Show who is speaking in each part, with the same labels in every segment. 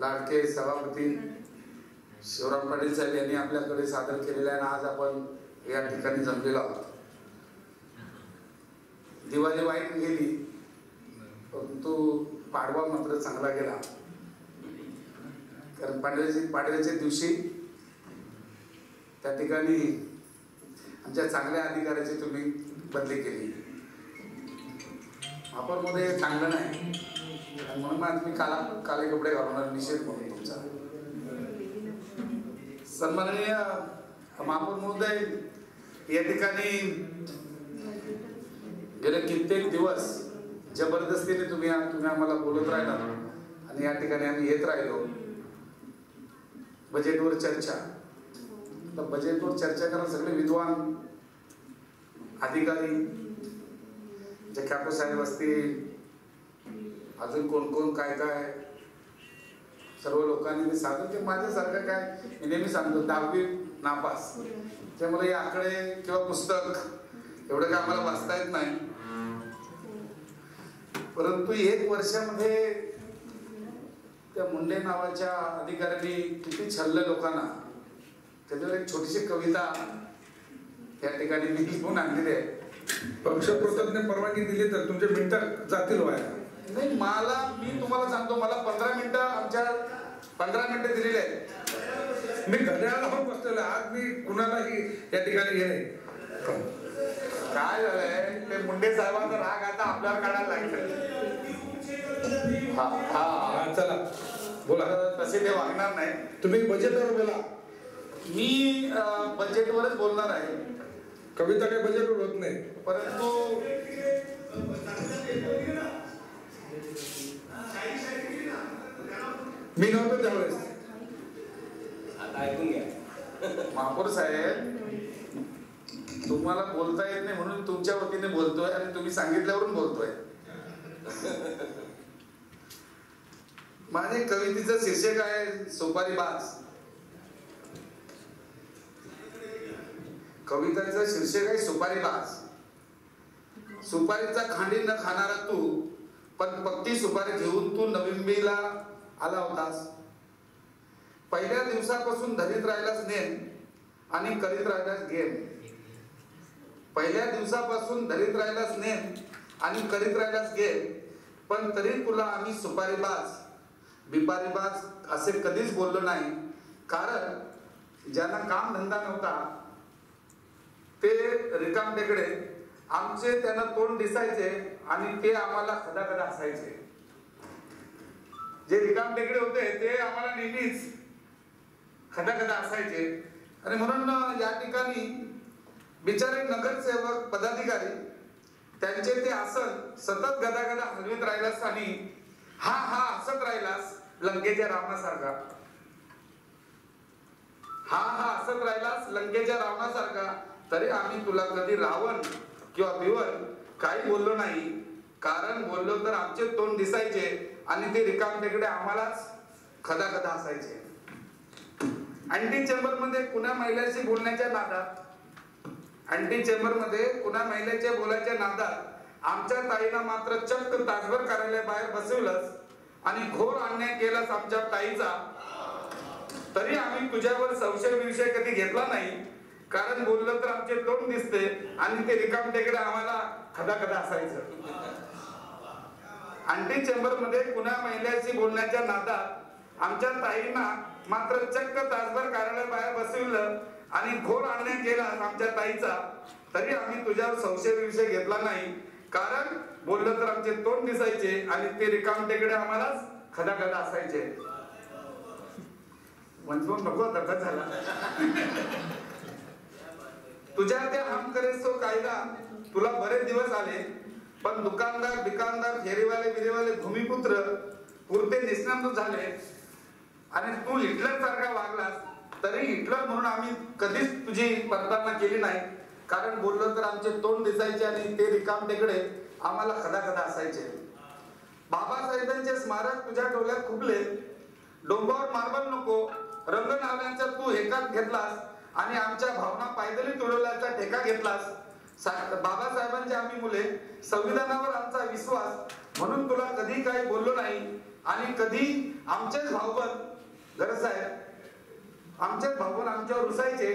Speaker 1: लाडके सभापती शिवराम पाटील साहेब यांनी आपल्याकडे सादर केलेले आहे आज आपण या ठिकाणी जमलेलो आहोत. दिवाळी वाईट गेली परंतु पाडवा मात्र चांगला गेला. कारण पाडव्याच्या पाडव्याच्या दिवशी त्या ठिकाणी आमच्या चांगल्या अधिकाऱ्याची तुम्ही बदली केली. वापरमध्ये चांगलं नाही. आणि म्हणून आज मी काला काले कपडे घालवणार निषेध म्हणून तुमचा. सन्माननीय महापौर महोदय या ठिकाणी गेले कित्येक दिवस जबरदस्तीने तुम्ही तुम्ही आम्हाला बोलत राहिला आणि या ठिकाणी आम्ही येत राहिलो. बजेटवर चर्चा. तर बजेटवर चर्चा करा सगळे विद्वान अधिकारी जे कॅपो साहेब असतील अजून कोण कोण काय काय? सर्व लोकांनी मी सांगतो की माझ्यासारखं काय? मी नेहमी सांगतो दहावी नापास. त्यामुळे हे आकडे किंवा पुस्तक एवढं काय आम्हाला वाचता येत नाही. परंतु एक वर्षामध्ये त्या मुंडे नावाच्या अधिकाऱ्यांनी किती छल्ल लोकांना त्याच्यावर एक छोटीशी कविता त्या ठिकाणी मी लिहून आणलेली आहे.
Speaker 2: पक्षप्रतज्ञ परवानगी दिली तर तुमचे मिनिटं जातील व्हायला
Speaker 1: नाही मला मी तुम्हाला सांगतो मला पंधरा मिनिटं आमच्या पंधरा मिनिटं दिलेली आहेत.
Speaker 2: मी घड्याळाला लावून बसलेलो. आज मी कुणालाही या ठिकाणी हे
Speaker 1: काय झालंय? ते मुंडे साहेबांचा राग आता आपल्यावर काढायला लागलं हा हा.
Speaker 2: हा, चला. बोला.
Speaker 1: तसे ते वागणार नाही.
Speaker 2: तुम्ही बजेटवर बोला.
Speaker 1: मी बजेटवरच बोलणार आहे.
Speaker 2: कविता काही बजेटवर होत नाही.
Speaker 1: परंतु
Speaker 2: मी नव्हतो त्यावेळेस.
Speaker 3: आता ऐकून घ्या.
Speaker 1: महापौर साहेब तुम्हाला बोलता येत नाही म्हणून तुमच्या वतीने बोलतोय आणि तुम्ही सांगितल्यावरून बोलतोय. माझे कवितेचं शीर्षक आहे सोपारी बाज कवितेचं शीर्षक आहे सुपारी बाज सुपारीचा खांडी न खाणारा तू पण पक्की सुपारी घेऊन तू नविंबीला आला होतास. पहिल्या दिवसापासून धरीत राहिलास नेम आणि करीत राहिलास गेम पहिल्या दिवसापासून धरीत राहिलास नेम आणि करीत राहिलास गेम पण तरी तुला आम्ही सुपारीबाज बिपारीबाज असे कधीच बोललो नाही. कारण ज्यांना काम धंदा नव्हता ते रिकाम टेकडे आमचे त्यांना तोंड दिसायचे आणि ते आम्हाला कदा कदा असायचे जे रिकाम टेकडे होते ते आम्हाला नेहमीच खदाखदा असायचे आणि म्हणून या ठिकाणी बिचारे नगरसेवक पदाधिकारी त्यांचे ते आसन सतत गदा गदा हलवीत राहिलास आणि हा हा हसत राहिलास लंकेच्या रावणासारखा. हा हा हसत राहिलास लंकेच्या रावणासारखा. तरी आम्ही तुला कधी रावण किंवा भिवन काही बोललो नाही. कारण बोललो तर आमचे तोंड दिसायचे आणि ते रिकाम टेकडे आम्हालाच खदा खदा असायचे. अँटी चेंबरमध्ये कुणा महिलाशी बोलण्याच्या नादात? अँटी चेंबरमध्ये कुणा महिलेच्या बोलायच्या नादात? आमच्या ताईला मात्र चक्क तासभर कार्यालय बाहेर बसवलंच आणि घोर अन्याय केलास आमच्या ताईचा. तरी आम्ही तुझ्यावर संशय विषय कधी घेतला नाही. कारण बोललं तर आमचे तोंड दिसते आणि ते रिकाम टेकडे आम्हाला खदा खदा असायचं. आंटी चेंबरमध्ये कुणा महिलेशी बोलण्याच्या नादात आमच्या ताईंना मात्र चक्क तासभर कार्यालय बाहेर बसविलं आणि घोर आणण्या केला आमच्या ताईचा. तरी आम्ही तुझ्यावर संशय विषय घेतला नाही. कारण बोललं तर आमचे तोंड दिसायचे आणि ते रिकाम टेकडे आम्हालाच खदा खदा असायचे. म्हणजे नको धक्का झाला. तुझ्या त्या हम करे कायदा तुला बरेच दिवस आले पण दुकानदार बिकानदार फेरीवाले बिरेवाले भूमिपुत्र पुरते निष्णात झाले. आणि तू हिटलर सारखा वागलास तरी हिटलर म्हणून आम्ही कधीच तुझी परताना केली नाही. कारण बोललो तर आमचे तोंड दिसायचे आणि ते रिकाम टेकडे आम्हाला खदा खदा असायचे. बाबासाहेबांचे स्मारक तुझ्या डोळ्यात खुपले. डोंबावर मार्बल नको रंग नाव्यांचा तू हेकात घेतलास आणि आमच्या भावना पायदली तुडवल्याचा ठेका घेतलास. बाबासाहेबांची आम्ही मुले. संविधानावर आमचा विश्वास. म्हणून तुला कधी काही बोललो नाही. आणि कधी आमचेच भाऊबंद गरज साहेब आमचेच भाऊबंद आमच्यावर रुसायचे.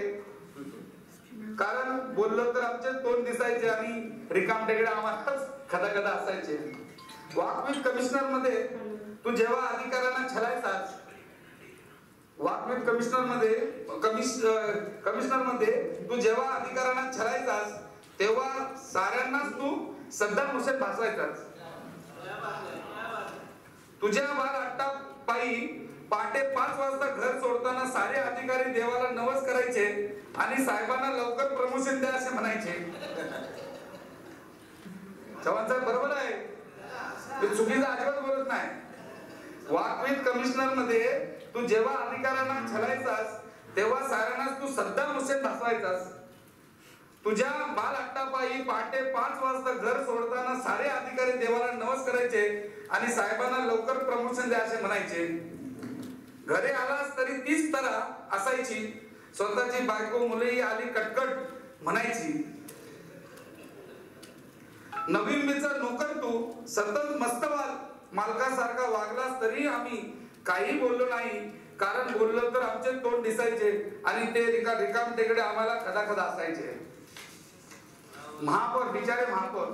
Speaker 1: कारण बोललो तर आमचे तोंड दिसायचे आणि रिकाम टेकडे आम्हालाच खदा खदा असायचे. वाकवीट कमिशनरमध्ये तू जेव्हा अधिकाऱ्यांना छलायचास वाकवीट कमिशनरमध्ये कमिश कमिशनरमध्ये तू जेव्हा अधिकाऱ्यांना छलायचास तेव्हा साऱ्यांनाच तू सद्दाम हुसेन भासवायचास तुझ्या बाल आत्ता पायी पहाटे पाच वाजता घर सोडताना सारे अधिकारी देवाला नवस करायचे आणि साहेबांना लवकर प्रमोशन द्या असे म्हणायचे. चव्हाण साहेब बरोबर आहे. ते चुकीचं अजिबात बोलत नाही. वाकवीत कमिशनरमध्ये तू जेव्हा अधिकाऱ्यांना छलायचास तेव्हा साऱ्यांनाच तू सद्दाम हुसेन भासवायचास तुझ्या बाल अट्टापायी पहाटे पाच वाजता घर सोडताना सारे अधिकारी देवाला नवस करायचे आणि साहेबांना लवकर प्रमोशन द्या असे म्हणायचे. घरी आलास तरी तीच तरा असायची. स्वतःची बायको मुलेही आली कटकट म्हणायची. नवीन मीचा नोकर तू सतत मस्तवाल मालकासारखा वागलास तरी आम्ही काही बोललो नाही. कारण बोललो तर आमचे तोंड दिसायचे आणि ते रिका रिकाम टेकडे आम्हाला खदा खदा असायचे. महापौर बिचारे महापौर.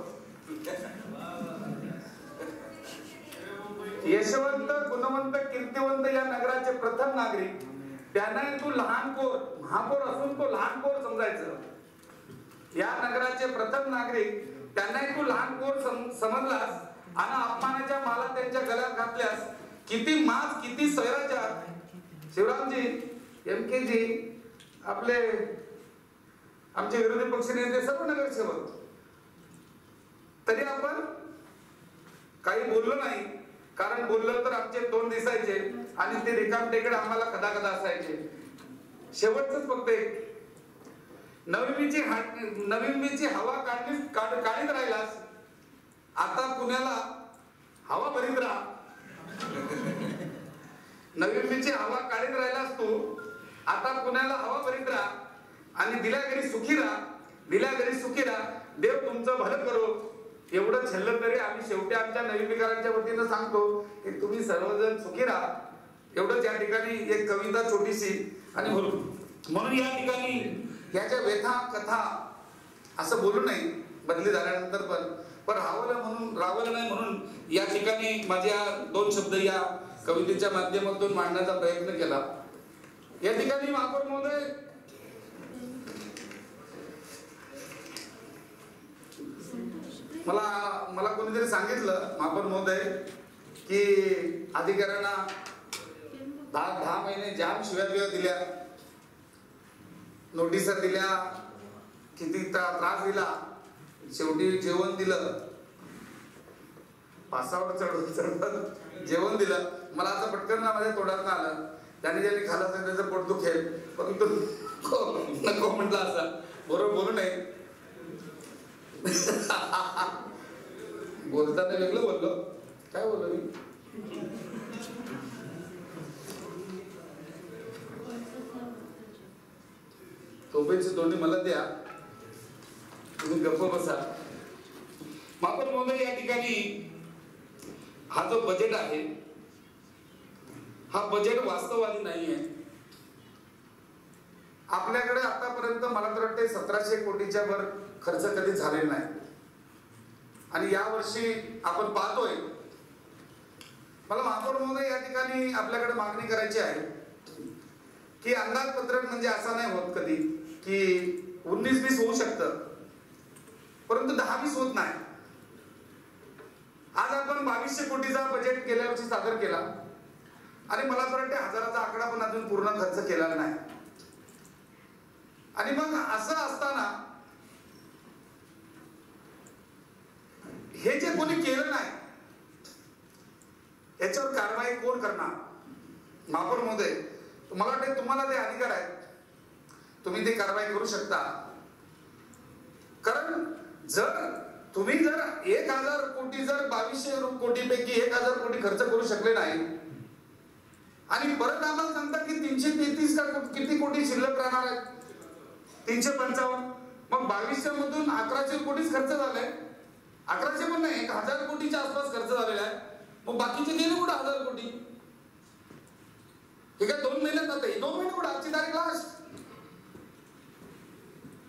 Speaker 1: यशवंत गुणवंत कीर्तिवंत या नगराचे प्रथम नागरिक. त्यांना तू लहान कोर महापौर असून तो लहान कोर समजायचं. या नगराचे प्रथम नागरिक त्यांना तू लहान कोर सम- समजलास आणि अपमानाच्या माला त्यांच्या गळ्यात घातल्यास किती मास किती सैराच्या शिवरामजी एम के जी आपले आमचे विरोधी पक्ष नेते सर्व नगरसेवक. तरी आपण काही बोललो नाही. कारण बोललो तर आमचे तोंड दिसायचे आणि ते रिकाम टेकडे आम्हाला कदा कदा असायचे. शेवटच फक्त एक. नवीनीची नवीनीची हवा काढली काढीत राहिलास आता पुण्याला हवा भरीत राहा. नवीनीची हवा काढीत राहिलास तू आता पुण्याला हवा भरीत राहा. आणि दिल्या घरी सुखी राहा दिल्या घरी सुखी राहा. देव तुमचं भलं करो. एवढं छल्ल तरी आम्ही शेवटी आमच्या नवीनीकरांच्या वतीनं सांगतो की तुम्ही सर्वजण सुखी राहा. एवढंच या ठिकाणी एक कविता छोटीशी आणि म्हणून म्हणून या ठिकाणी याच्या व्यथा कथा असं बोलू नाही बदली झाल्यानंतर पण. पण रावलं म्हणून रावलं नाही म्हणून या ठिकाणी माझ्या दोन शब्द या कवितेच्या माध्यमातून मांडण्याचा प्रयत्न केला. या ठिकाणी महापौर महोदय मला मला कोणीतरी सांगितलं महापौर महोदय की अधिकाऱ्यांना दहा दहा महिने जाम शिव्या बिव्या दिल्या नोटिसा दिल्या किती त्रास दिला शेवटी जेवण दिलं. पासावर चढून चढत जेवण दिलं. मला असं पटकन ना माझ्या तोंडात आलं. त्याने ज्यांनी खाल्लं त्याचं पोट दुखेल. परंतु नको नको म्हटलं असं. बरोबर बोलू नये. बोलताना वेगळं बोललो. काय बोललो मी? तोपेची तोंडी मला द्या. तुम्ही गप्प बसा. महापौर महोदय या ठिकाणी हा जो बजेट आहे हा बजेट वास्तववादी नाही आहे आपल्याकडे आतापर्यंत मला तर वाटते सतराशे कोटीच्या वर खर्च कधी झालेला नाही. आणि यावर्षी आपण पाहतोय मला महापौर महोदय या ठिकाणी आपल्याकडे मागणी करायची आहे की अंदाजपत्रक म्हणजे असा नाही होत कधी की उन्नीस वीस होऊ शकतं परंतु दहा वीस होत नाही. आज आपण बावीसशे कोटीचा बजेट गेल्या वर्षी सादर केला आणि मला असं वाटते हजाराचा आकडा पण अजून पूर्ण खर्च केलेला नाही. आणि मग असं असताना हे जे कोणी केलं नाही याच्यावर कारवाई कोण करणार? महापौर महोदय मला वाटते तुम्हाला ते अधिकार आहेत. तुम्ही ती कारवाई करू शकता. कारण जर तुम्ही जर एक हजार कोटी जर बावीसशे कोटीपैकी एक हजार कोटी खर्च करू शकले नाही आणि परत आम्हाला सांगता की तीनशे तेहतीस का किती कोटी शिल्लक राहणार आहेत? तीनशे पंचावन्न. मग बावीसशे मधून अकराशे कोटीच खर्च झालाय अकराशे पण नाही एक हजार कोटीच्या आसपास खर्च झालेला आहे. मग बाकीचे गेले कुठे हजार कोटी? हे काय दोन महिन्यात जाते? दोन महिने कुठे? आजची तारीख लास्ट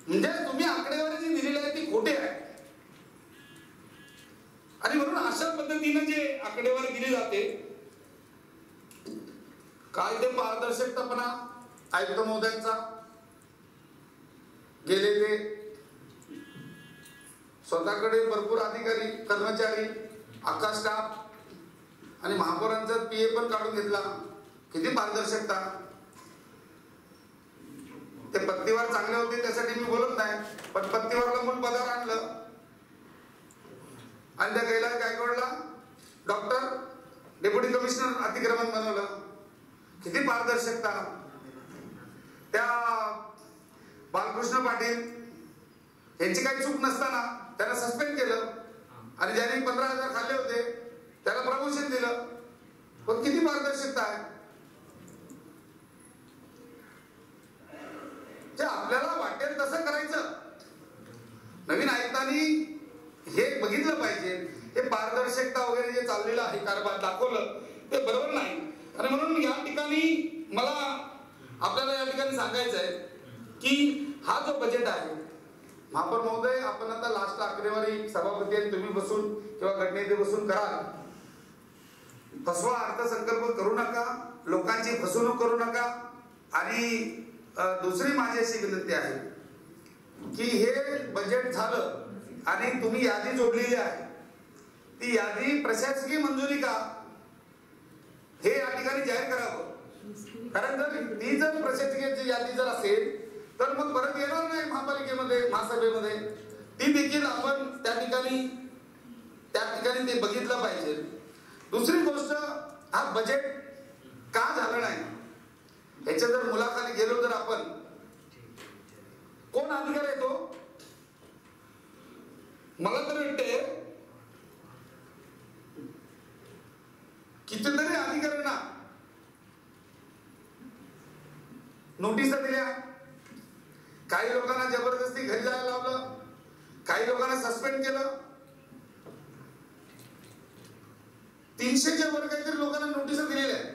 Speaker 1: म्हणजे तुम्ही आकडेवारी जी दिलेली आहे ती खोटी आहे. आणि म्हणून अशा पद्धतीनं जे आकडेवारी दिली जाते काय ते पारदर्शकतापणा आयुक्त महोदयांचा गेले ते स्वतःकडे भरपूर अधिकारी कर्मचारी अख्खा स्टाफ आणि महापौरांचा पीए पण काढून घेतला. किती पारदर्शकता. ते पत्तीवार चांगले होते त्यासाठी मी बोलत नाही पण पत्तीवारला मूल पदार आणलं. आणि त्या कैलास गायकवाडला डॉक्टर डेप्युटी कमिशनर अतिक्रमण बनवलं. किती पारदर्शकता. त्या बालकृष्ण पाटील यांची काही चूक नसताना त्याला सस्पेंड केलं. आणि ज्याने पंधरा हजार खाल्ले होते त्याला प्रमोशन दिलं. पण किती पारदर्शकता आहे? जे आपल्याला वाटेल तसं करायचं. नवीन आयुक्तांनी हे बघितलं पाहिजे. हे पारदर्शकता वगैरे जे चाललेलं आहे कारभार दाखवलं ते बरोबर नाही. आणि म्हणून या ठिकाणी मला आपल्याला या ठिकाणी सांगायचं आहे की हा जो बजेट आहे महापौर महोदय आपण आता लास्ट आकडेवारी सभापती आणि तुम्ही बसून किंवा गटनेते बसून कराल. फसवा अर्थसंकल्प करू नका लोकांची फसवणूक करू नका. आणि दुसरी माझी अशी विनंती आहे की हे बजेट झालं आणि तुम्ही यादी जोडलेली आहे ती यादी प्रशासकीय मंजुरी का? हे या ठिकाणी जाहीर करावं. कारण जर ती जर प्रशासकीय यादी जर असेल तर मग परत येणार नाही महापालिकेमध्ये महासभेमध्ये. ती देखील आपण त्या ठिकाणी त्या ठिकाणी ते बघितलं पाहिजे. दुसरी गोष्ट हा बजेट का झालं नाही? ह्याच्या जर मुलाखाली गेलो तर आपण कोण अधिकार येतो मला तर वाटते कितीतरी अधिकाऱ्यांना नोटिसा दिल्या. काही लोकांना जबरदस्ती घरी जायला लावलं. काही लोकांना सस्पेंड केलं. तीनशेच्या वर काहीतरी लोकांना नोटीस दिलेल्या आहेत.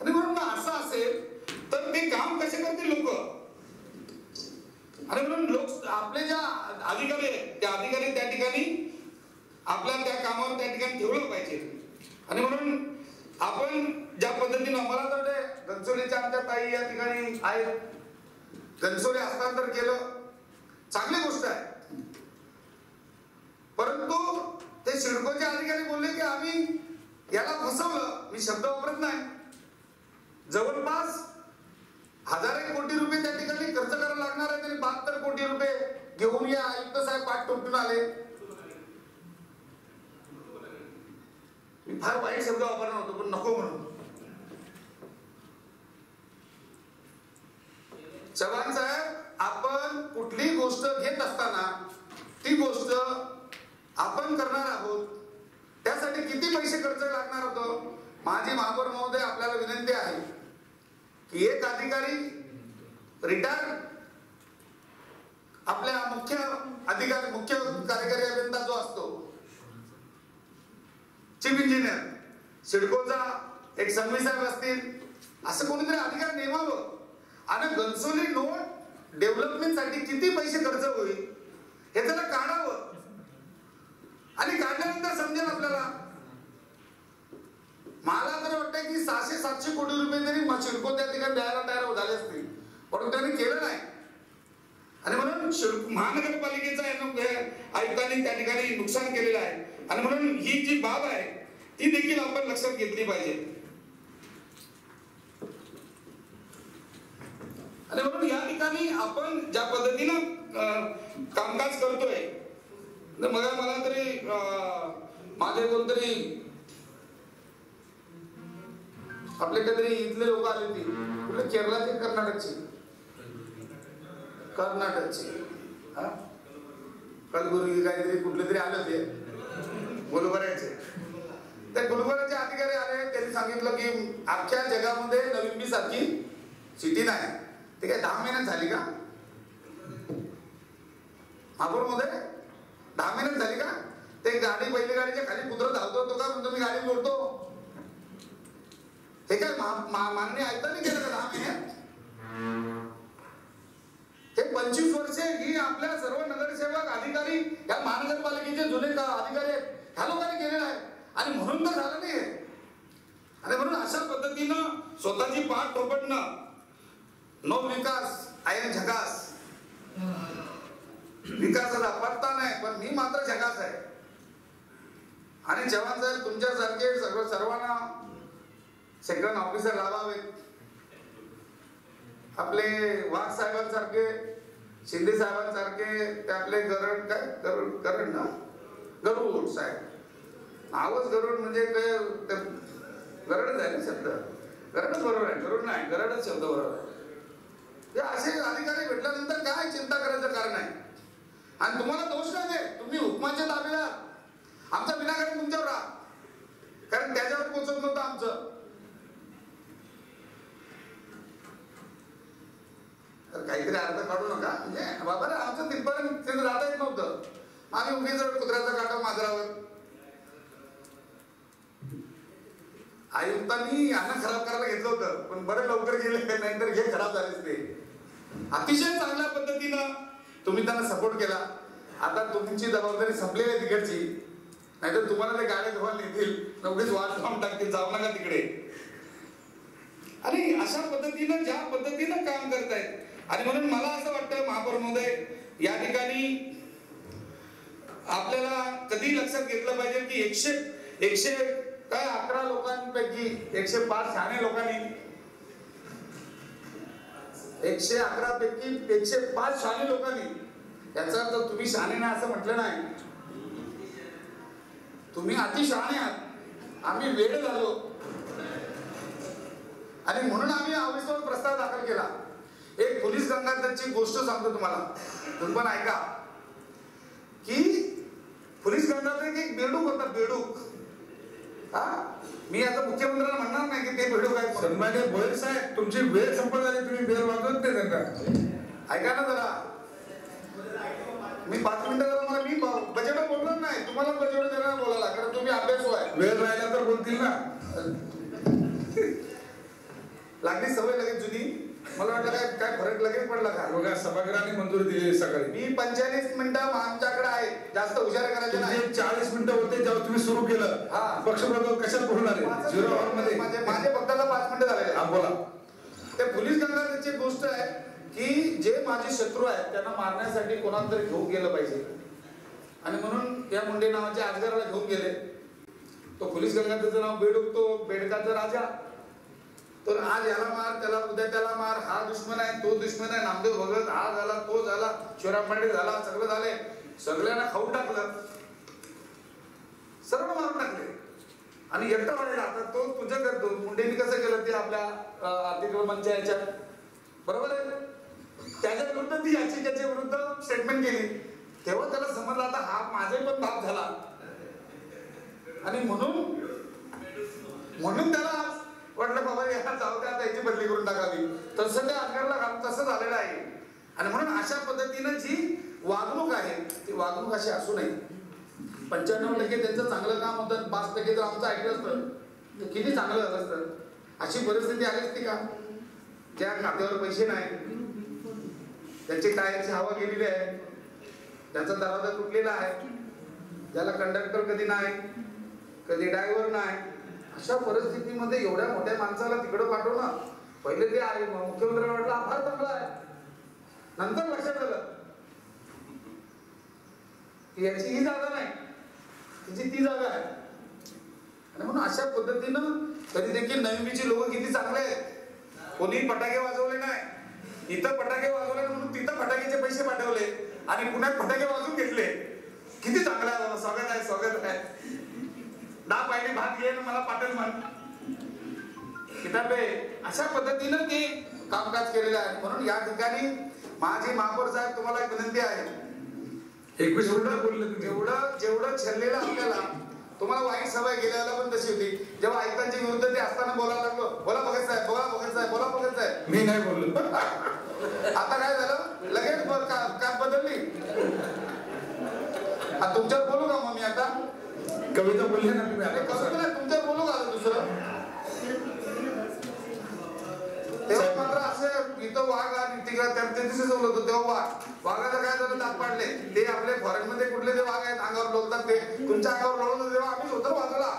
Speaker 1: आणि म्हणून असं असेल तर ते काम कसे करतील लोक? आणि म्हणून लोक आपले ज्या अधिकारी आहेत त्या अधिकारी त्या ठिकाणी आपल्या त्या कामावर त्या ठिकाणी ठेवलं पाहिजे. आणि म्हणून आपण ज्या पद्धतीने मला तर रणसोलीच्या आमच्या ताई या ठिकाणी आहेत. घनसोली हस्तांतर केलं. चांगली गोष्ट आहे. परंतु ते सिडकोचे अधिकारी बोलले की आम्ही याला फसवलं. मी शब्द वापरत नाही. जवळपास हजार एक कोटी रुपये त्या ठिकाणी खर्च करायला लागणार आहे तरी बहात्तर कोटी रुपये घेऊन या आयुक्त साहेब पाठ टोपून आले. मी फार वाईट शब्द वापरणार होतो पण नको म्हणून. चव्हाण साहेब आपण कुठली गोष्ट घेत असताना ती गोष्ट आपण करणार आहोत. त्यासाठी किती पैसे खर्च लागणार होतो? माझी महापौर महोदय आपल्याला विनंती आहे की एक अधिकारी रिटायर आपल्या मुख्य अधिकारी मुख्य कार्यकारी अभियंता जो असतो चीफ इंजिनियर सिडकोचा एक संघवी साहेब असतील असं कोणीतरी अधिकार नेमावं. आणि गन्सोली नोट डेव्हलपमेंटसाठी किती पैसे खर्च होईल? हे त्याला काढावं. आणि काढल्यानंतर समजेल आपल्याला. मला तर वाटतं की सहाशे सातशे कोटी रुपये तरी म- त्या ठिकाणी द्यायला तयार झाले असतील परंतु त्यांनी केलं नाही. आणि म्हणून महानगरपालिकेचा आयुक्तांनी त्या ठिकाणी नुकसान केलेलं आहे. आणि म्हणून ही जी बाब आहे ती देखील आपण लक्षात घेतली पाहिजे. आणि म्हणून या ठिकाणी आपण ज्या पद्धतीनं कामकाज करतोय तर मग मला तरी माझे कोणतरी आपले काहीतरी इथले लोक आले होते. कुठले? केरळाचे कर्नाटकचे. कर्नाटकचे. हा? कलबुर्गी काहीतरी कुठले तरी आले होते. गुलबर्ग्याचे त्या गुलबर्ग्याचे अधिकारी आले त्यांनी सांगितलं की अख्ख्या जगामध्ये नवीन बी सारखी सिटी नाही. ते काय दहा महिन्यात झाली का? मध्ये दहा महिन्यात झाली का? ते गाडी पहिली गाडीच्या खाली कुत्र धावतो तो का म्हणतो मी गाडी जोडतो हे काय मा- ऐकता नाही केलं का दहा महिन्यात? हे पंचवीस वर्षे ही आपल्या सर्व नगरसेवक अधिकारी या महानगरपालिकेचे जुने अधिकारी आहेत ह्या लोकांनी केलेलं आहे. आणि म्हणून तर झालं नाही आणि म्हणून अशा पद्धतीनं स्वतःची पाठ थोपटणं नो विकास आय एम झकास. विकासाचा पत्ता नाही पण मी मात्र झकास आहे. आणि जवान साहेब तुमच्यासारखे सर्व सर्वांना सेकंड ऑफिसर लावावेत आपले वाघ साहेबांसारखे शिंदे साहेबांसारखे ते आपले गरड काय? गरुड गरड ना? गरुड साहेब. नावच गरुड म्हणजे काय ते गरडच शब्द. गरडच बरोबर आहे. गरुड नाही गरडच शब्द बरोबर आहे. हे असे अधिकारी भेटल्यानंतर काय चिंता करायचं कारण आहे आणि तुम्हाला दोष नाही दे तुम्ही हुकमाच्या ताब्याला आमचा विनाकारण तुमच्यावर राहा. कारण त्याच्यावर पोचत नव्हतं आमचं. तर काहीतरी अर्थ काढू नका. म्हणजे बाबा रे आमचं तिथपर्यंत तिथे राहता येत नव्हतं. आम्ही उगीच कुत्र्याचा काटा माजरावर. आयुक्तांनी यांना खराब करायला घेतलं होतं. पण बरं लवकर गेले नाहीतर हे खराब झालेच ते. अतिशय चांगल्या पद्धतीनं तुम्ही त्यांना सपोर्ट केला. आता तुमची जबाबदारी संपलेली आहे तिकडची. नाहीतर तुम्हाला ते गाड्या धुवायला नेतील उगीच वाट लावून टाकतील. जाऊ नका तिकडे. आणि अशा पद्धतीनं ज्या पद्धतीनं काम करतायत आणि म्हणून मला असं वाटतं महापौर महोदय या ठिकाणी आपल्याला कधी लक्षात घेतलं पाहिजे की एकशे एकशे काय अकरा लोकांपैकी एकशे पाच शहाणे लोकांनी एकशे अकरा पैकी एकशे पाच शहाणे लोकांनी. याचा अर्थ तुम्ही शहाणे नाही असं म्हटलं नाही. तुम्ही अति शहाणे आहात. आम्ही वेळ झालो. आणि म्हणून आम्ही ऑफिसवर प्रस्ताव दाखल केला. एक पोलीस गंगाधरची गोष्ट सांगतो तुम्हाला. तुम्ही पण ऐका. की पोलीस गंगाधर एक बेडूक होता बेडूक. हा? मी आता मुख्यमंत्र्यांना म्हणणार नाही की ते आहे म्हणून.
Speaker 2: सन्मान्य भोयर साहेब तुमची वेळ संपत झाली तुम्ही बेल वाजवत नाही त्यांना.
Speaker 1: ऐका ना जरा. मी पाच मिनिटं जरा मला मी बजेट बोलणार नाही. तुम्हाला बजेट देणार बोलायला कारण तुम्ही अभ्यासू आहे.
Speaker 2: वेळ राहिला तर बोलतील ना.
Speaker 1: लागली सवय लगेच जुनी. मला वाटलं काय काय फरक लगेच पडला का?
Speaker 2: बघा सभागृहाने मंजुरी दिली सकाळी.
Speaker 1: मी पंचेचाळीस मिनिटं आमच्याकडे आहे. जास्त हुशार करायचे नाही.
Speaker 2: चाळीस मिनिटं होते जेव्हा तुम्ही सुरू केलं.
Speaker 1: हा.
Speaker 2: पक्षप्रमुख कशात बोलणार आहे? झिरो आवर मध्ये
Speaker 1: माझे माझे फक्ताला पाच मिनिटं झालेले
Speaker 2: हा. बोला.
Speaker 1: ते पोलीस एक गोष्ट आहे की जे माझे शत्रू आहेत त्यांना मारण्यासाठी कोणाला तरी घेऊन गेलं पाहिजे. आणि म्हणून या मुंडे नावाच्या आजगराला घेऊन गेले. तो पोलीस गंगाधरचं नाव बेडूक तो बेडकाचा राजा. तर आज याला मार त्याला उद्या त्याला मार हा दुश्मन आहे तो दुश्मन आहे नामदेव भगत हा झाला तो झाला शिवराम पांडे झाला सगळं झाले. सगळ्यांना खाऊ टाकलं. सर्व मारून टाकले. आणि एकटा वाढला आता तो तुझं करतो. मुंडेंनी कसं केलं ते आपल्या अतिक्रमणच्या याच्यात? बरोबर आहे? त्याच्या विरुद्ध ती याचिकेच्या विरुद्ध स्टेटमेंट केली. तेव्हा त्याला समजलं आता हा माझे पण बाप झाला. आणि म्हणून म्हणून त्याला वाटलं बाबा याला जाऊ द्या आता याची बदली करून टाकावी. तसं त्या अजगरला काम तसं झालेलं आहे. आणि म्हणून अशा पद्धतीनं जी वागणूक आहे ती वागणूक अशी असू नये. पंच्याण्णव टक्के त्यांचं चांगलं काम होतं पाच टक्के जर आमचं ऐकलं असतं. तर किती चांगलं झालं असतं? अशी परिस्थिती आली असती का? ज्या खात्यावर पैसे नाही. त्याची टायरची हवा गेलेली आहे. त्याचा दरवाजा तुटलेला आहे. ज्याला कंडक्टर कधी नाही कधी ड्रायव्हर नाही अशा परिस्थितीमध्ये एवढ्या मोठ्या माणसाला तिकडं पाठवणं पहिले ते आहे मुख्यमंत्र्यांना वाटलं आभार चांगला आहे. नंतर लक्षात आलं. की याची ही जागा नाही. तिची ती जागा आहे. आणि म्हणून अशा पद्धतीनं कधी देखील नवमीची लोक किती चांगले आहेत. कोणी फटाके वाजवले नाही. इथं फटाके वाजवले म्हणून तिथं फटाक्याचे पैसे पाठवले आणि पुण्यात फटाके वाजवून घेतले. किती चांगला आहे स्वागत आहे स्वागत आहे. दहा पाहिजे भात घे मला पाठल म्हण. किताबे अशा पद्धतीनं ते कामकाज केलेलं आहे. म्हणून या ठिकाणी माझी महापौर साहेब तुम्हाला एक विनंती आहे.
Speaker 2: एकवीस बोलले
Speaker 1: जेवढं जेवढं छल्लेलं आपल्याला तुम्हाला वाईट सवय गेल्याला पण तशी होती. जेव्हा आयुक्तांच्या विरुद्ध ते असताना बोलायला लागलो बोला भगत साहेब बोला भगत साहेब बोला भगत साहेब.
Speaker 2: मी नाही बोललो.
Speaker 1: आता काय झालं? लगेच का- बदलली. तुमच्यावर बोलू का मग मी आता?
Speaker 2: कविता बोलली ना तुम्ही आता
Speaker 1: कसं? तुमच्यावर बोलू का दुसरं. तेव्हा मात्र असं इथं वाघ आणि तिकडे त्या त्या दिवशी जवळ होतो तेव्हा वाघ. वाघाचं काय झालं दात पाडले. ते आपले फॉरेन मध्ये कुठले ते वाघ आहेत अंगावर लोकतात ते. तुमच्या अंगावर लोळवलं तेव्हा आम्ही होतो बाजूला.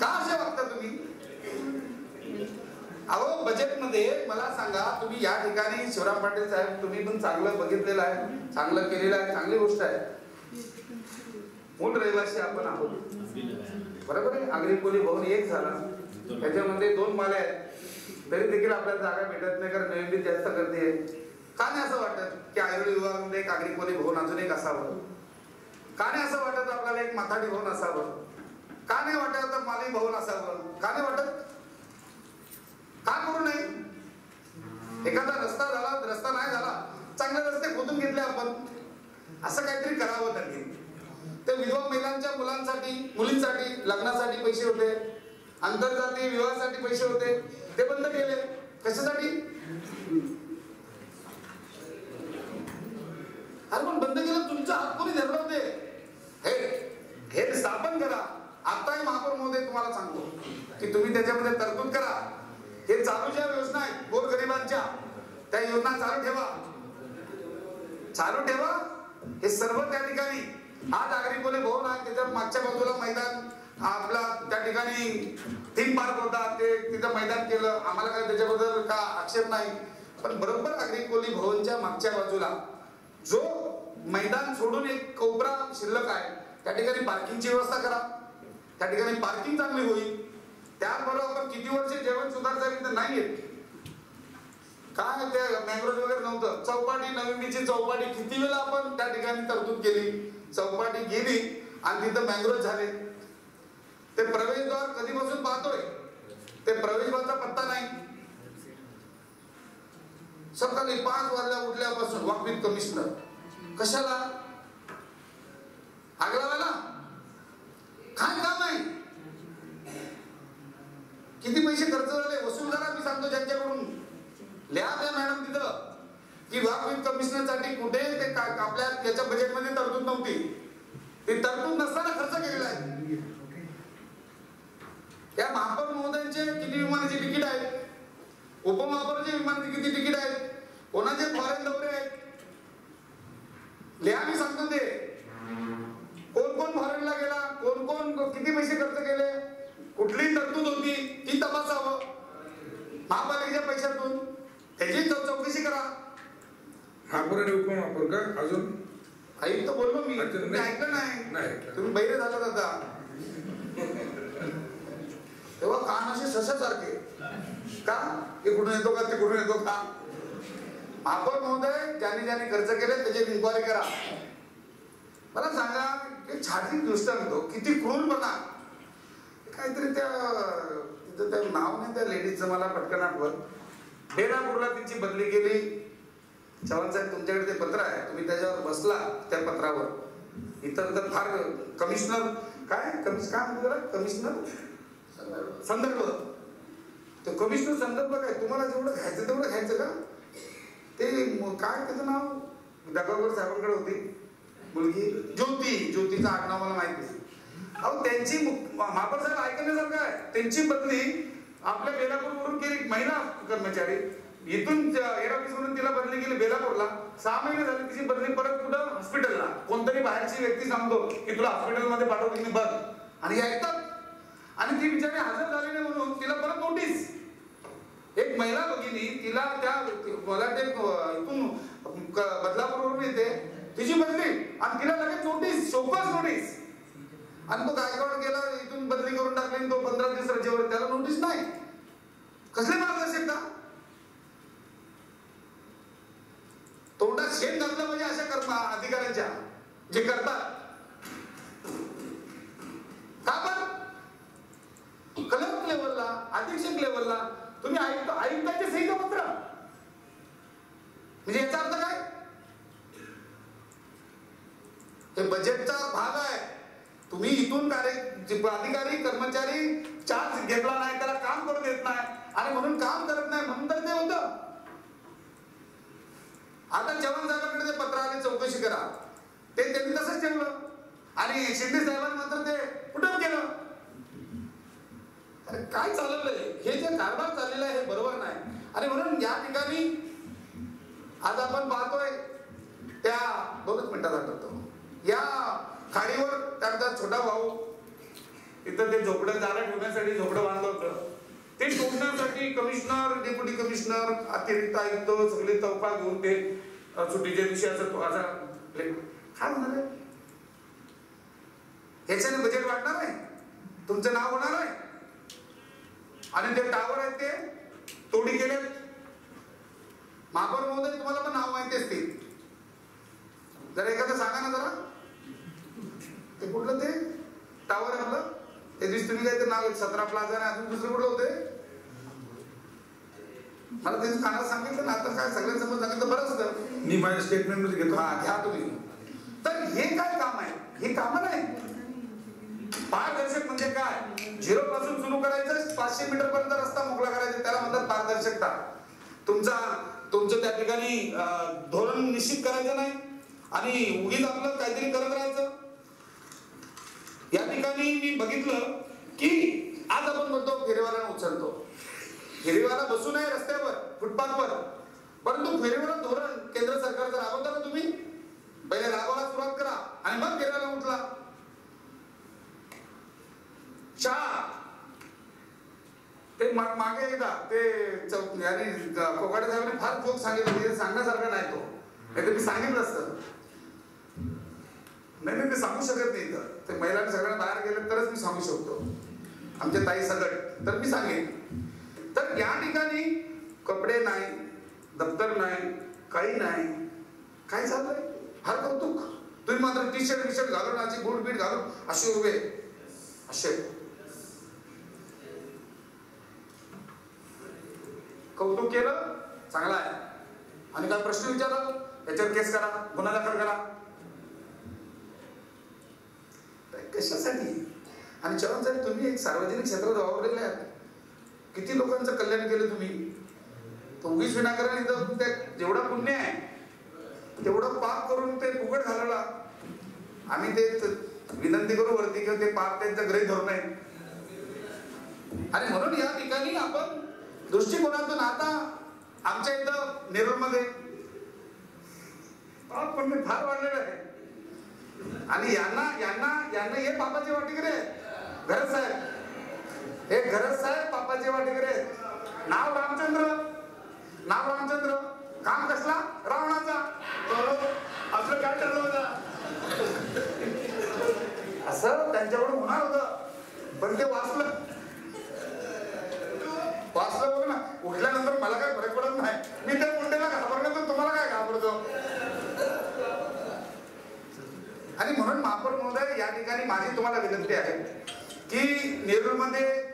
Speaker 1: का असे वागता तुम्ही? अहो बजेटमध्ये मला सांगा तुम्ही या ठिकाणी शिवराम पाटील साहेब तुम्ही पण चांगलं बघितलेलं आहे चांगलं केलेलं आहे चांगली गोष्ट आहे. मूळ रहिवासी आपण आहोत. बरोबर आहे? आगरी भवन एक झाला. त्याच्यामध्ये दोन माले आहेत. तरी देखील आपल्याला जागा भेटत नाही कारण नियमित जास्त गर्दी आहे. का नाही असं वाटत की आयुर्वेद विभागामध्ये एक आगरी भवन अजून एक असावं? का नाही असं वाटत आपल्याला एक माथाडी भवन असावं? का नाही वाटत माली भवन असावं? का नाही वाटत? का करू नये? एखादा रस्ता झाला रस्ता नाही झाला चांगले रस्ते खोदून घेतले आपण. असं काहीतरी करावं त्यांनी. तर विधवा महिलांच्या मुलांसाठी मुलींसाठी लग्नासाठी पैसे होते. आंतरजातीय विवाहासाठी पैसे होते. ते बंद केले. कशासाठी? अरे पण बंद केलं तुमचा हात कोणी धरला होते हे हे स्थापन करा. आताही महापौर महोदय तुम्हाला सांगतो की तुम्ही त्याच्यामध्ये तरतूद करा. हे चालू ज्या योजना आहेत गोरगरिबांच्या त्या योजना चालू ठेवा. चालू ठेवा. हे सर्व त्या ठिकाणी हा आगरी भवन आहे त्याच्या मागच्या बाजूला मैदान. आपला त्या ठिकाणी थीम पार्क होता ते तिथं मैदान केलं. आम्हाला काय त्याच्याबद्दल का आक्षेप नाही. पण बरोबर नागरिक कोली भवनच्या मागच्या बाजूला जो मैदान सोडून एक कोपरा शिल्लक आहे त्या ठिकाणी पार्किंगची व्यवस्था करा. त्या ठिकाणी पार्किंग चांगली होईल. त्याचबरोबर किती वर्ष जेवण सुधार झाली तर नाही येत. काय ते मॅंग्रोज वगैरे नव्हतं. चौपाटी नवीनीची चौपाटी किती वेळा आपण त्या ठिकाणी तरतूद केली? चौपाटी गेली आणि तिथं मॅंग्रोव झाले. ते प्रवेशद्वार कधीपासून पाहतोय? ते प्रवेशद्वारचा पत्ता नाही. सकाळी पाच वाजल्या उठल्यापासून वाकवीत कमिशनर कशाला? आग लावायला काय काम आहे? किती पैसे खर्च झाले? वसूल करा मी सांगतो ज्यांच्याकडून. लिहा त्या मॅडम तिथं. की वाकवीत कमिशनरसाठी कुठे ते आपल्या त्याच्या बजेटमध्ये तरतूद नव्हती. ती तरतूद नसताना खर्च केलेला आहे. या महापौर महोदयांचे किती विमानाचे तिकीट आहेत? उपमहापौरचे विमानाचे किती तिकीट आहेत? कोणाचे फॉरेन दौरे आहेत? लिहा मी सांगतो ते कोण कोण फॉरेनला गेला? कोण कोण किती पैसे खर्च केले? कुठली तरतूद होती? ती तपासावं. महापालिकेच्या पैशातून. त्याची चौ- चौकशी करा.
Speaker 2: महापौर आणि उपमहापौर का अजून?
Speaker 1: आयुक्त बोललो मी. तुम्ही
Speaker 2: नाही.
Speaker 1: ऐकलं नाही. तुम्ही बैरे झाला आता. तेव्हा कान असे सशासारखे. का? इकडून येतो का? तिकडून येतो का? महापौर महोदय ज्यांनी ज्यांनी खर्च केले त्याची इन्क्वायरी करा. मला सांगा की छाती दृष्टांत किती क्रूरपणा काहीतरी त्या तिथं त्या नाव नाही त्या लेडीजचं मला पटकन आठवत. बेलापूरला तिची बदली केली. चव्हाण साहेब तुमच्याकडे ते पत्र आहे. तुम्ही त्याच्यावर बसला त्या पत्रावर. इतर तर फार कमिशनर काय? कमिश काय म्हणतो कमिशनर? संदर्भ. तो कमिशनर संदर्भ काय? तुम्हाला जेवढं घ्यायचं तेवढं घ्यायचं का? ते काय त्याचं नाव? दगावर साहेबांकडे होती. मुलगी? ज्योती. ज्योतीचं आडनाव मला माहिती आहे. अहो त्यांची मु- महापौर साहेब ऐकण्यासारखं आहे. त्यांची बदली आपल्या बेलापूरवरून केली महिला कर्मचारी. इथून एअर ऑफिस तिला बदली गेली बेलापूरला. सहा महिने झाले तिची बदली परत कुठं? हॉस्पिटलला. कोणतरी बाहेरची व्यक्ती सांगतो की तुला हॉस्पिटलमध्ये पाठवतो मी बघ. आणि ऐकतात. आणि ती बिचारी हजर झाली नाही म्हणून तिला परत नोटीस. एक महिला भगिनी तिला त्या मला ते इथून क- बदलापूरवरून येते. तिची बदली. आणि तिला लगेच नोटीस चौकस नोटीस. आणि तो गायकवाड गेला इथून बदली करून टाकली तो पंधरा दिवस रजेवर त्याला नोटीस नाही. कसले मार्गदर्शक का तोंडात शेण घातलं म्हणजे अशा कर्म अधिकाऱ्यांच्या जे करतात का पण कलम लेवलला अधीक्षक लेवलला तुम्ही आयुक्त आयुक्तांचे सही पत्र म्हणजे याचा अर्थ काय हे बजेटचा भाग आहे तुम्ही इथून कार्य जे अधिकारी कर्मचारी चार्ज घेतला नाही त्याला काम करू देत नाही आणि म्हणून काम करत नाही म्हणून तर ते होतं आता चव्हाण साहेबांकडे ते पत्र आले चौकशी करा ते त्यांनी तसंच ठेवलं आणि शिंदे साहेबांनी मात्र ते कुठं केलं अरे काय चालवलंय हे जे कारभार चाललेला आहे हे बरोबर नाही आणि म्हणून या ठिकाणी आज आपण पाहतोय त्या दोनच मिनिटात आठवतो या खाडीवर त्यांचा छोटा भाऊ तिथं ते झोपडं जागा ठेवण्यासाठी झोपडं बांधलं होतं ते शोधण्यासाठी कमिशनर डेप्युटी कमिशनर अतिरिक्त आयुक्त सगळे चौपा घेऊन ते सुट्टीच्या दिवशी असं तो आजार काय होणार आहे ह्याच्याने बजेट वाढणार आहे? तुमचं नाव होणार आहे? आणि ते टावर आहेत ते तोडी गेले महापौर महोदय तुम्हाला पण नाव माहिती असते जरा एखादं सांगा ना जरा. ते कुठलं ते? टावर आपलं. ते दिवशी तुम्ही काय ते नाव सतरा प्लाझा आणि अजून दुसरं कुठलं होते मला त्यांनी कानात सांगितलं ना आता काय सगळ्यांसमोर सांगितलं बरं असतं
Speaker 2: मी माझ्या स्टेटमेंटमध्ये घेतो.
Speaker 1: हा घ्या तुम्ही. तर हे काय काम आहे? हे काम नाही. पारदर्शक म्हणजे काय? झिरो पासून सुरू करायचं पाचशे मीटर पर्यंत रस्ता मोकळा करायचा त्याला म्हणतात पारदर्शकता. तुमचा तुमचं त्या ठिकाणी धोरण निश्चित करायचं नाही. आणि उगीच आपलं काहीतरी करत राहायचं. या ठिकाणी मी बघितलं की आज आपण म्हणतो फेरीवाल्यांना उचलतो. फेरीवाला बसू नये रस्त्यावर फुटपाथवर. परंतु फेरीवाला धोरण केंद्र सरकारचं राबवता ना तुम्ही पहिले राबवायला सुरुवात करा आणि मग फेरीवाला उठला. चार. ते मागे एकदा ते चौ- याने कोकाटे साहेबांनी फार जोक सांगितलं म्हणजे ते सांगण्यासारखं नाही तो. नाही तर मी सांगितलं असतं. नाही नाही ते सांगू शकत नाही तर ते महिलांनी सगळ्यांना बाहेर गेले तरच मी सांगू शकतो. आमच्या ताई सगळं. तर मी सांगेन. तर या ठिकाणी कपडे नाही दप्तर नाही काही नाही. काय झालंय? हर कौतुक. तुम्ही मात्र टी शर्ट टी शर्ट घालून अशी बूट बीट घालून असे उभे असे. कौतुक केलं चांगला आहे. आणि काय प्रश्न विचारला? याच्यावर केस करा गुन्हा दाखल करा. कशासाठी? आणि चव्हाण साहेब तुम्ही एक सार्वजनिक क्षेत्रात वावरलेले आहात किती लोकांचं कल्याण केलं तुम्ही? तो उगीच विनाकारण इथं त्या जेवढा पुण्य आहे तेवढं पाप करून ते फुकट घालवला. आम्ही ते विनंती करू वरती किंवा ते पाप त्यांचं ग्रहित धरून आहे. आणि म्हणून या ठिकाणी आपण दृष्टिकोनातून आता आमच्या इथं नेरूळमध्ये पाप पण फार वाढलेलं आहे. आणि यांना यांना यांना हे पापाचे वाटेकरे रे घरच साहेब. हे गरज साहेब पापाचे वाटेकरे नाव रामचंद्र. नाव रामचंद्र. काम कसला? रावणाचा. असं काय ठरलं होतं? असं त्यांच्याकडून होणार होतं. पण ते वाचलं. वाचलं बघ ना. उठल्यानंतर मला काय फरक पडत नाही. मी त्या मुंडेला घाबरलं तर तुम्हाला काय घाबरतो? आणि म्हणून महापौर महोदय या ठिकाणी माझी तुम्हाला विनंती आहे की नेरूळमध्ये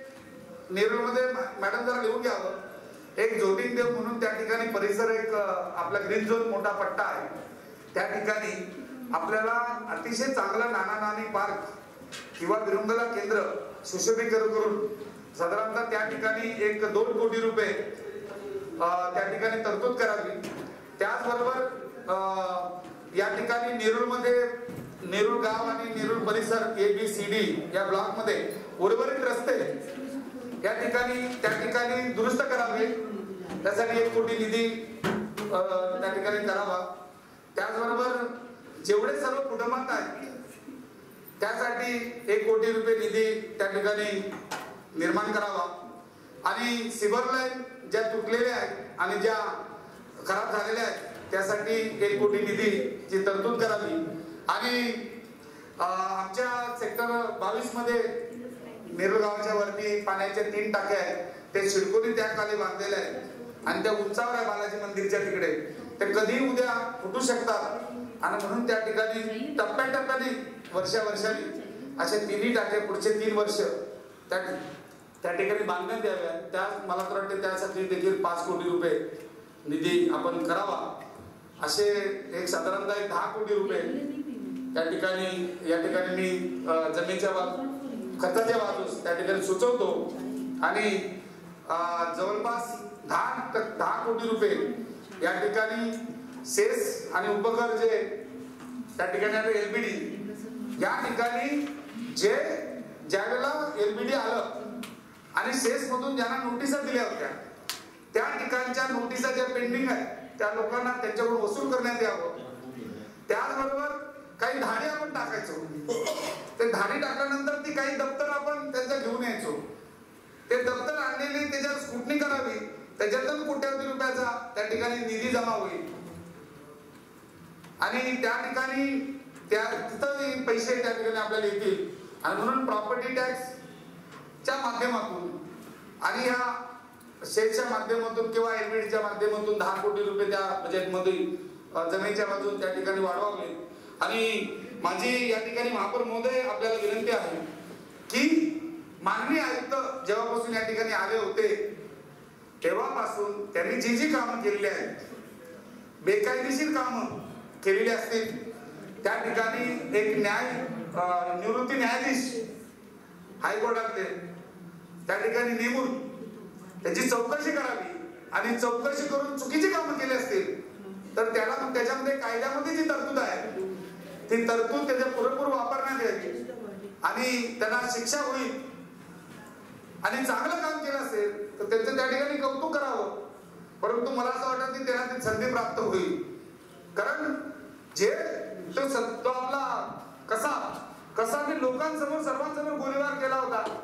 Speaker 1: नेरूळमध्ये मॅडम जरा लिहून घ्यावं एक ज्योतिर्देव म्हणून त्या ठिकाणी परिसर एक आपला ग्रीन झोन मोठा पट्टा आहे. त्या ठिकाणी आपल्याला अतिशय चांगला नाना नानी पार्क किंवा विरुंगला केंद्र सुशोभीकरण करून साधारणतः त्या ठिकाणी एक दोन कोटी रुपये त्या ठिकाणी तरतूद करावी. त्याचबरोबर या ठिकाणी नेरूळमध्ये नेरूळ गाव आणि नेरूळ परिसर ए बी सी डी या ब्लॉकमध्ये उर्वरित रस्ते या ठिकाणी त्या ठिकाणी दुरुस्त करावे. त्यासाठी एक कोटी निधी त्या ठिकाणी करावा. त्याचबरोबर जेवढे सर्व कुटुंबात आहेत त्यासाठी एक कोटी रुपये निधी त्या ठिकाणी निर्माण करावा. आणि सिबर लाईन ज्या तुटलेल्या आहेत आणि ज्या खराब झालेल्या आहेत त्यासाठी एक कोटी निधीची तरतूद करावी. आणि आमच्या सेक्टर बावीसमध्ये नेरूळ गावाच्या वरती पाण्याचे तीन टाक्या आहेत. ते शिडकोनी त्या खाली बांधलेले आहेत. आणि त्या उंचावर आहे बालाजी मंदिरच्या तिकडे. ते कधी उद्या फुटू शकतात. आणि म्हणून त्या ठिकाणी टप्प्याटप्प्याने वर्षा वर्षाने असे तिन्ही टाके पुढचे तीन वर्ष त्या त्या ठिकाणी बांधण्यात याव्या त्या मला तर वाटते त्यासाठी देखील पाच कोटी रुपये निधी आपण करावा. असे एक साधारणतः एक दहा कोटी रुपये त्या ठिकाणी या ठिकाणी मी जमीनच्या जमिनीच्या खताच्या बाजूस त्या ठिकाणी सुचवतो. आणि जवळपास दहा दहा कोटी रुपये या ठिकाणी सेस आणि उपकर जे त्या ठिकाणी आता एलबीडी या ठिकाणी जे ज्यावेळेला एलबीडी आलं आणि सेस मधून ज्यांना नोटिसा दिल्या होत्या त्या ठिकाणच्या नोटिसा ज्या पेंडिंग आहेत त्या लोकांना त्यांच्याकडून वसूल करण्यात यावं. त्याचबरोबर काही धाडे आपण टाकायचो. ते धाडी टाकल्यानंतर ती काही दप्तर आपण त्यांचं घेऊन यायचो. ते दप्तर आणलेली त्याच्यावर स्कुटणी करावी. त्याच्यातून कोट्यावधी रुपयाचा त्या ठिकाणी निधी जमा होईल. आणि त्या ठिकाणी त्या तिथं पैसे त्या ठिकाणी आपल्याला येतील. आणि म्हणून प्रॉपर्टी टॅक्सच्या माध्यमातून आणि ह्या शेअरच्या माध्यमातून किंवा एलबीडीच्या माध्यमातून दहा कोटी रुपये त्या बजेटमध्ये जमिनीच्या बाजून त्या ठिकाणी वाढवावे. आणि माझी या ठिकाणी महापौर महोदय आपल्याला विनंती आहे की माननीय आयुक्त जेव्हापासून या ठिकाणी आले होते तेव्हापासून त्यांनी जी जी कामं केलेली आहेत बेकायदेशीर कामं केलेली असतील त्या ठिकाणी एक न्याय निवृत्ती न्यायाधीश हायकोर्टातले त्या ठिकाणी नेमून त्याची चौकशी करावी आणि चौकशी करून चुकीची कामं केली असतील तर त्याला त्याच्यामध्ये कायद्यामध्ये जी तरतूद आहे ती तरतूद त्याचा पुरेपूर वापरण्यात यावी आणि त्यांना शिक्षा होईल. आणि चांगलं काम केलं असेल तर त्यांचं त्या ठिकाणी कौतुक करावं. परंतु मला असं वाटत की त्यांना ती संधी प्राप्त होईल. कारण जे तो स- तो आपला कसा कसा मी लोकांसमोर सर्वांसमोर गोळीबार केला होता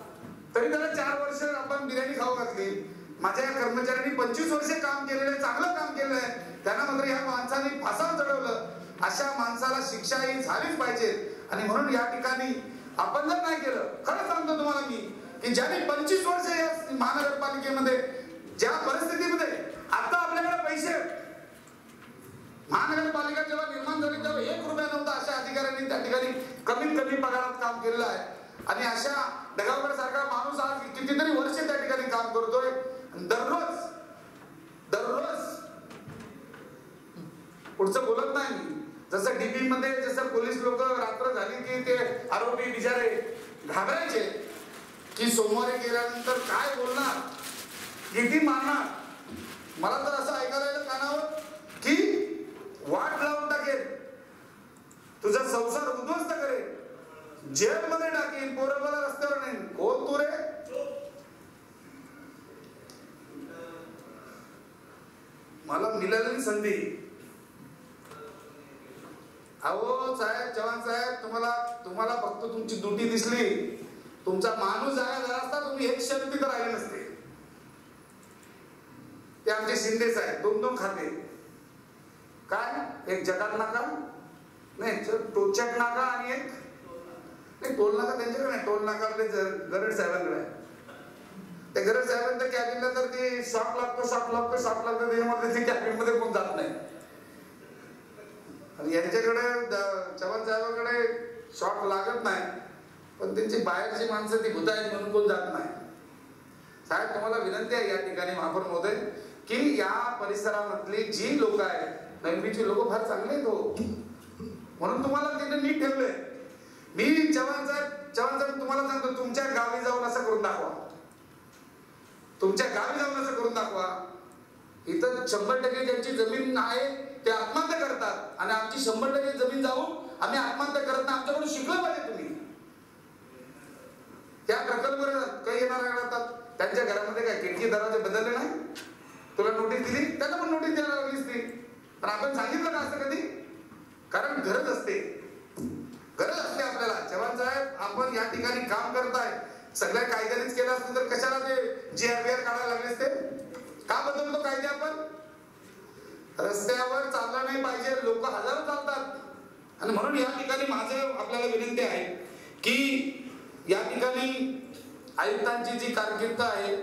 Speaker 1: तरी त्याला चार वर्ष आपण बिर्याणी खाऊ घातली. माझ्या या कर्मचाऱ्यांनी पंचवीस वर्षे काम केलेलं आहे चांगलं काम केलेलं आहे. त्यांना मात्र या माणसाने फासावर चढवलं. अशा माणसाला शिक्षा ही झालीच पाहिजे. आणि म्हणून या ठिकाणी आपण जर नाही केलं खरं सांगतो तुम्हाला मी की ज्याने पंचवीस वर्ष या महानगरपालिकेमध्ये ज्या परिस्थितीमध्ये आता आपल्याकडे पैसे महानगरपालिका जेव्हा निर्माण झाली तेव्हा एक रुपया नव्हता अशा अधिकाऱ्यांनी त्या ठिकाणी कमीत कमी पगारात काम केलेलं आहे. आणि अशा डगावकर सारखा माणूस आज कितीतरी वर्ष त्या ठिकाणी काम करतोय. दररोज दररोज पुढचं बोलत नाही मी. जसं डीपी मध्ये जसं पोलीस लोक रात्र झाली की ते आरोपी बिचारे घाबरायचे की सोमवारी गेल्यानंतर काय बोलणार? किती मारणार? मला तर असं ऐकायला कानावर की वाट लावून टाकेल तुझा संसार उद्ध्वस्त करेल जेल मध्ये टाकेल पोरबाला रस्त्यावर नाही कोण तू रे? मला मिळालेली संधी. अहो साहेब चव्हाण साहेब तुम्हाला तुम्हाला फक्त तुमची दुटी दिसली. तुमचा माणूस जागा झाला असता तुम्ही एक शक्ती तिथं राहिले नसते. ते आमचे शिंदे साहेब दोन दोन खाते काय? एक जगात नाका? नाही टोचट टोचक नाका आणि एक नाही टोल नाका त्यांच्याकडे नाही. टोल नाका आपले गरड साहेबांकडे आहे. त्या गरज साहेबांच्या कॅबिनला तर ते शॉक लागतो शॉक लागतो शॉक लागतो त्याच्यामध्ये ते कॅबिनमध्ये कोण जात नाही. आणि यांच्याकडे द- चव्हाण साहेबांकडे शॉक लागत नाही. पण त्यांची बाहेरची माणसं ती भूत आहेत म्हणून कोण जात नाही. साहेब तुम्हाला विनंती आहे या ठिकाणी महापौर महोदय की या परिसरामधली जी लोक आहेत नैमीची लोक फार चांगले आहेत हो. म्हणून तुम्हाला तिथे नीट ठेवले मी चव्हाण साहेब चव्हाण साहेब तुम्हाला सांगतो तुमच्या गावी जाऊन असं करून दाखवा. तुमच्या गावी जाऊन असं करून दाखवा. इथं शंभर टक्के ज्यांची जमीन आहे ते आत्महत्या करतात. आणि आमची शंभर टक्के जमीन जाऊन आम्ही आत्महत्या करत नाही. आमच्याकडून शिकलं पाहिजे तुम्ही. त्या प्रकल्प काही येणार राहतात त्यांच्या घरामध्ये काय खिडकी दरवाजे बदलले नाही? तुला नोटीस दिली? त्यांना पण नोटीस द्यायला लागलीच ती. पण आपण सांगितलं का असं कधी? कारण गरज असते. गरज असते आपल्याला. चव्हाण साहेब आपण या ठिकाणी काम करताय. सगळ्या कायद्यानेच केलं असतं तर कशाला ते जी आर काढायला लागले असते का बदलतो कायदे आपण? रस्त्यावर चालला नाही पाहिजे लोक हजारो चालतात. आणि म्हणून या ठिकाणी माझं आपल्याला विनंती आहे की या ठिकाणी आयुक्तांची जी कारकीर्द आहे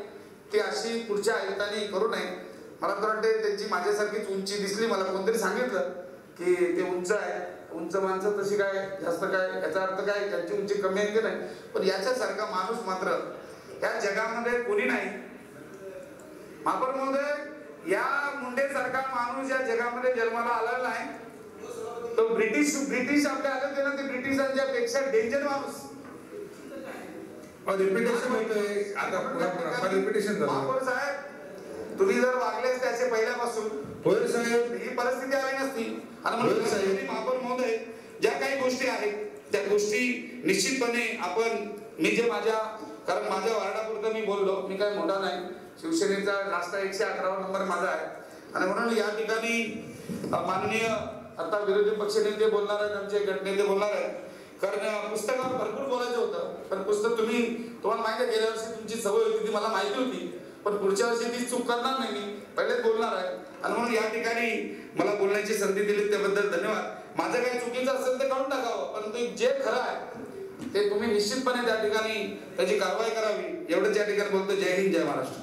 Speaker 1: ती अशी पुढच्या आयुक्तांनी करू नये. मला तर वाटते त्यांची माझ्यासारखीच उंची दिसली मला कोणतरी सांगितलं की ते उंच आहे. उंच माणसं तशी काय जास्त काय याचा अर्थ काय त्यांची उंची कमी आहे की नाही? पण याच्यासारखा माणूस मात्र या जगामध्ये कोणी नाही. महापौर महोदय या मुंडे सारखा माणूस या जगामध्ये जन्माला आलेला नाही तो ब्रिटिश ब्रिटिश आपल्या आले होते ना ते ब्रिटिशांच्या पेक्षा डेंजर माणूस.
Speaker 2: रिपिटेशन होतंय. आता पुन्हा पुन्हा रिपिटेशन झालं.
Speaker 1: महापौर साहेब तुम्ही जर वागले असे पहिल्यापासून
Speaker 2: होय साहेब.
Speaker 1: ही परिस्थिती आली नसती. आणि म्हणून
Speaker 2: साहेब.
Speaker 1: महापौर महोदय ज्या काही गोष्टी आहेत त्या गोष्टी निश्चितपणे आपण मी जे माझ्या कारण माझ्या वार्डापुरतं मी बोललो मी काय मोठा नाही. शिवसेनेचा नाश्ता एकशे अकरावा नंबर माझा आहे. आणि म्हणून या ठिकाणी माननीय आता विरोधी पक्षनेते बोलणार आहेत आमचे गटनेते बोलणार आहेत. कारण अ, पुस्तकात भरपूर बोलायचं होतं. पण पुस्तक तुम्ही तुम्हाला माहिती आहे गेल्या वर्षी तुमची सवय होती ती मला माहिती होती. पण पुढच्या वर्षी ती चूक करणार नाही मी. पहिलेच बोलणार आहे. आणि म्हणून या ठिकाणी मला बोलण्याची संधी दिली त्याबद्दल धन्यवाद. माझं काही चुकीचं असेल ते काढून टाकावं परंतु जे खरं आहे ते तुम्ही निश्चितपणे त्या ठिकाणी त्याची कारवाई करावी. एवढंच या ठिकाणी बोलतो जय हिंद जय महाराष्ट्र.